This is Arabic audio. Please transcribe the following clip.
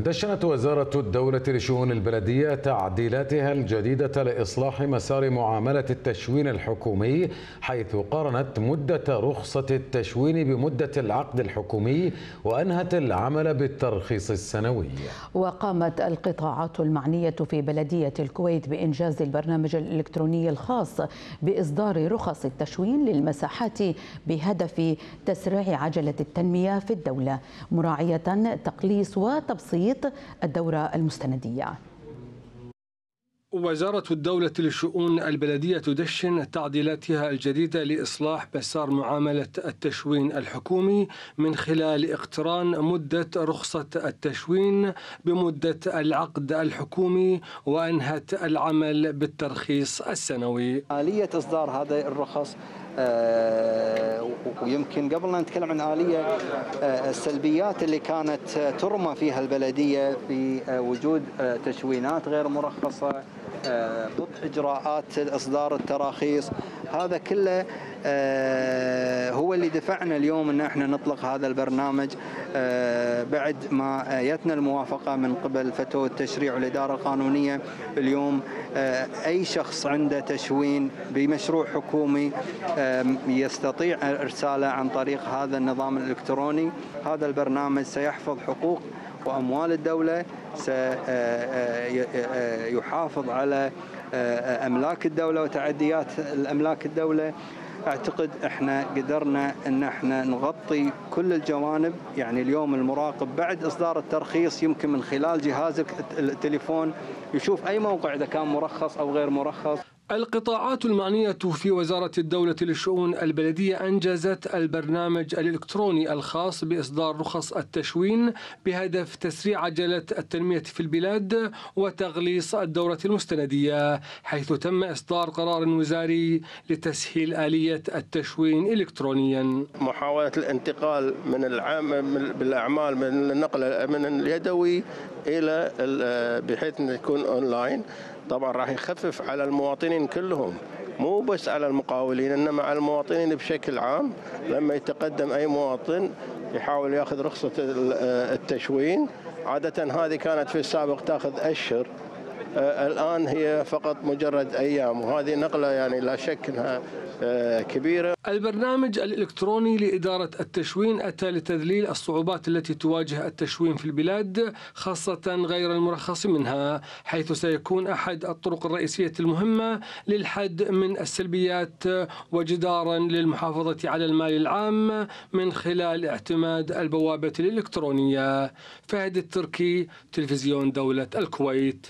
دشنت وزارة الدولة لشؤون البلدية تعديلاتها الجديدة لإصلاح مسار معاملة التشوين الحكومي حيث قرنت مدة رخصة التشوين بمدة العقد الحكومي وأنهت العمل بالترخيص السنوي. وقامت القطاعات المعنية في بلدية الكويت بإنجاز البرنامج الإلكتروني الخاص بإصدار رخص التشوين للمساحات بهدف تسريع عجلة التنمية في الدولة مراعية تقليص وتبسيط تخطيط الدورة المستندية. وزارة الدولة للشؤون البلدية تدشن تعديلاتها الجديدة لإصلاح مسار معاملة التشوين الحكومي من خلال اقتران مدة رخصة التشوين بمدة العقد الحكومي وأنهت العمل بالترخيص السنوي. آلية إصدار هذه الرخص ويمكن قبل لا نتكلم عن آلية آه، السلبيات اللي كانت ترمى فيها البلدية في آه، وجود تشوينات غير مرخصة بطء إجراءات إصدار التراخيص. هذا كله هو اللي دفعنا اليوم إن إحنا نطلق هذا البرنامج. بعد ما جتنا الموافقة من قبل فتوى التشريع والإدارة القانونية اليوم أي شخص عنده تشوين بمشروع حكومي يستطيع إرساله عن طريق هذا النظام الإلكتروني هذا البرنامج سيحفظ حقوق وأموال الدولة سيحافظ على أملاك الدولة وتعديات الاملاك الدولة. أعتقد إحنا قدرنا إن إحنا نغطي كل الجوانب. يعني اليوم المراقب بعد إصدار الترخيص يمكن من خلال جهاز التليفون يشوف أي موقع إذا كان مرخص أو غير مرخص. القطاعات المعنية في وزارة الدولة للشؤون البلدية أنجزت البرنامج الإلكتروني الخاص بإصدار رخص التشوين بهدف تسريع عجلة التنمية في البلاد وتغليص الدورة المستندية حيث تم إصدار قرار وزاري لتسهيل آلية التشوين إلكترونيا. محاولة الانتقال من العام بالأعمال من النقل من اليدوي إلى بحيث أن يكون أونلاين. طبعا راح يخفف على المواطنين كلهم. مو بس على المقاولين إنما على المواطنين بشكل عام. لما يتقدم أي مواطن يحاول ياخذ رخصة التشوين. عادة هذه كانت في السابق تاخذ أشهر. آه، الآن هي فقط مجرد أيام وهذه نقلة يعني لا شك إنها آه، كبيرة. البرنامج الإلكتروني لإدارة التشوين أتى لتذليل الصعوبات التي تواجه التشوين في البلاد خاصة غير المرخص منها حيث سيكون أحد الطرق الرئيسية المهمة للحد من السلبيات وجدارا للمحافظة على المال العام من خلال اعتماد البوابة الإلكترونية. فهد التركي تلفزيون دولة الكويت.